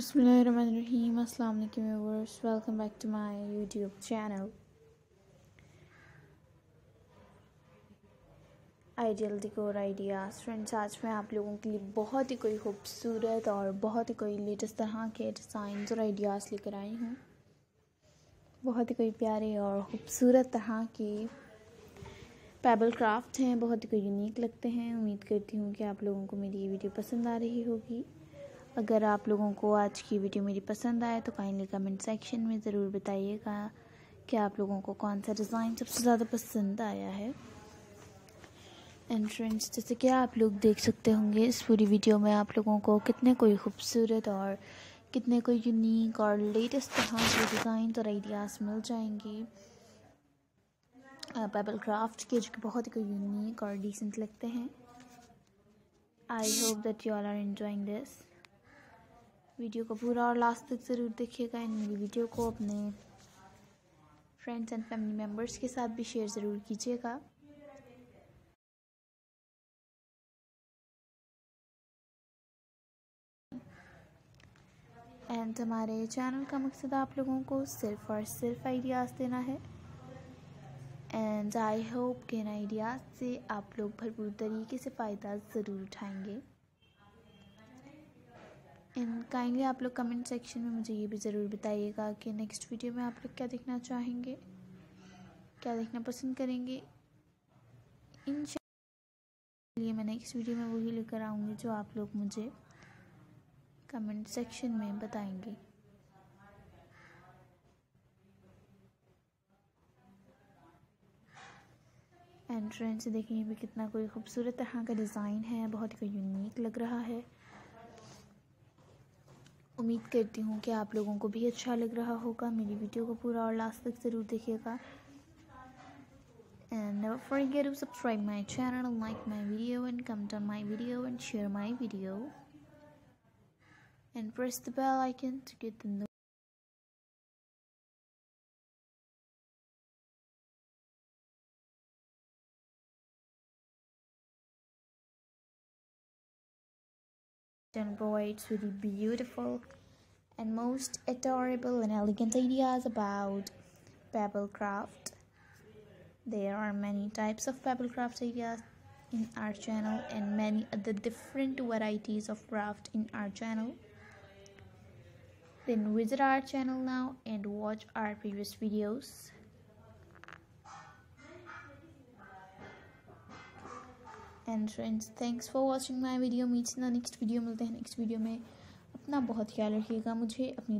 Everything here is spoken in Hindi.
Alaikum viewers. Welcome back to my YouTube channel. Ideal decor ideas friends, आज मैं आप लोगों के लिए बहुत ही कोई खूबसूरत और बहुत ही कोई लेटेस्ट तरह के डिज़ाइन और आइडियाज़ लेकर आई हूँ बहुत ही कोई प्यारे और ख़ूबसूरत तरह के पेबल क्राफ्ट हैं, बहुत ही कोई यूनिक लगते हैं उम्मीद करती हूँ कि आप लोगों को मेरी ये वीडियो पसंद आ रही होगी अगर आप लोगों को आज की वीडियो मेरी पसंद आए तो काइंडली कमेंट सेक्शन में ज़रूर बताइएगा कि आप लोगों को कौन सा डिज़ाइन सबसे ज़्यादा पसंद आया है। एंड फ्रेंड्स जैसे कि आप लोग देख सकते होंगे, इस पूरी वीडियो में आप लोगों को कितने कोई खूबसूरत और कितने कोई यूनिक और लेटेस्ट तरह के डिज़ाइन और आइडियाज़ मिल जाएँगे। पेबल क्राफ्ट के, जो कि बहुत ही यूनिक और डिसेंट लगते हैं। I hope that you all are enjoying this video को पूरा और लास्ट तक ज़रूर देखिएगा। इन मेरी वीडियो को अपने फ्रेंड्स एंड फैमिली मेंबर्स के साथ भी शेयर ज़रूर कीजिएगा। एंड हमारे चैनल का मकसद आप लोगों को सिर्फ़ और सिर्फ़ आइडियाज़ देना है। एंड आई होप कि इन आइडियाज़ से आप लोग भरपूर तरीके से फ़ायदा ज़रूर उठाएँगे। एंड काइंडली आप लोग कमेंट सेक्शन में मुझे ये भी ज़रूर बताइएगा कि नेक्स्ट वीडियो में आप लोग क्या देखना चाहेंगे, क्या देखना पसंद करेंगे। इन लिए मैं नेक्स्ट वीडियो में वही लेकर आऊँगी जो आप लोग मुझे कमेंट सेक्शन में बताएँगे। एंड देखिए भी कितना कोई खूबसूरत तरह का डिज़ाइन है, बहुत ही यूनिक लग रहा है। उम्मीद करती हूँ कि आप लोगों को भी अच्छा लग रहा होगा। मेरी वीडियो को पूरा और लास्ट तक ज़रूर देखिएगा। And never forget to subscribe my channel like my video and comment on my video and share my video and press the bell icon to get the and provides really beautiful and most adorable and elegant ideas about pebble craft. There are many types of pebble craft ideas in our channel and many other different varieties of craft in our channel. Then visit our channel now and watch our previous videos. And friends thanks for watching my video meets ना नेक्स्ट वीडियो मिलते हैं। नेक्स्ट वीडियो में अपना बहुत ख्याल रखिएगा। मुझे अपनी